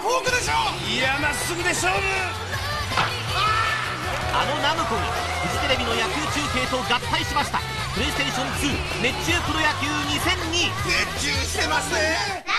フォークでしょいやまっすぐで勝負。あのナムコにフジテレビの野球中継と合体しました。プレイステーション2熱中プロ野球2002熱中してますね。